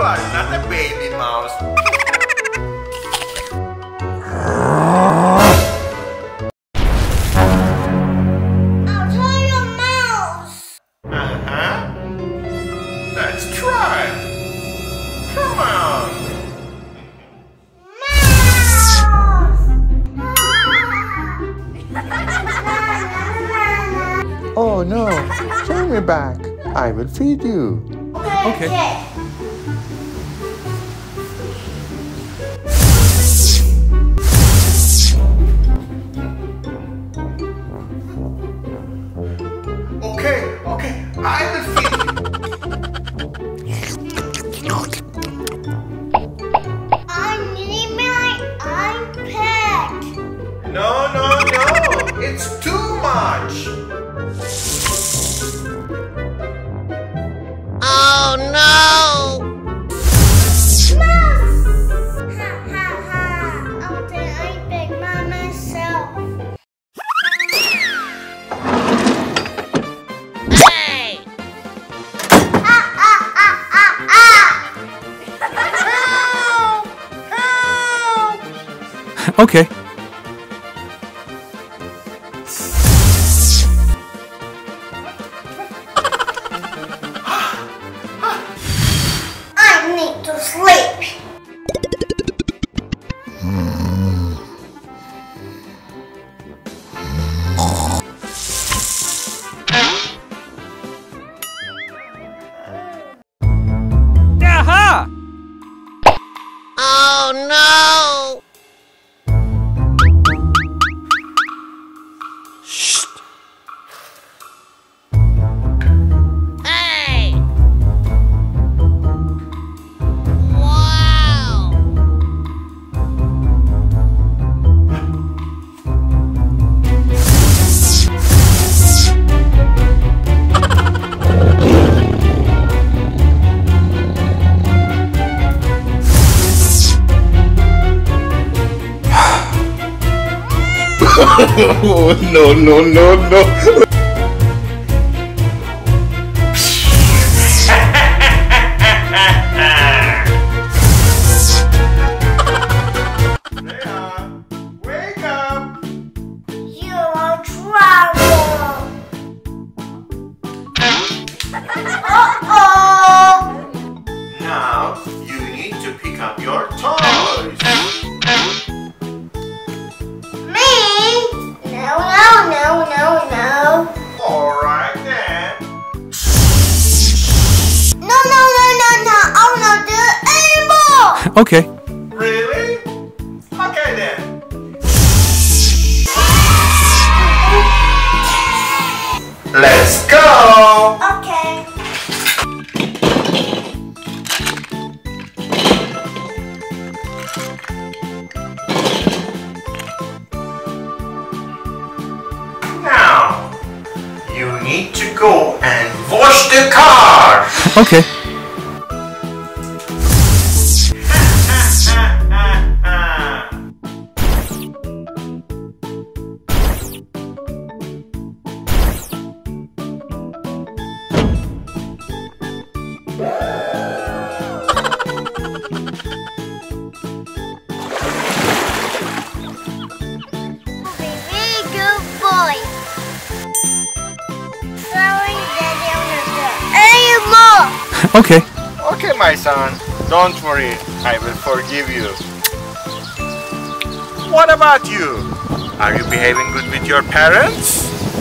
You are not a baby mouse. I'll try your mouse. Uh-huh. Let's try. Come on. Mouse. Oh no, turn me back. I will feed you. okay. Okay, It's too much. Mouse. Ha ha sleep. no, no, no, no. Okay. Really? Okay then. Let's go. Okay. Now you need to go and wash the car. Okay. Okay. Okay, my son. Don't worry. I will forgive you. What about you? Are you behaving good with your parents?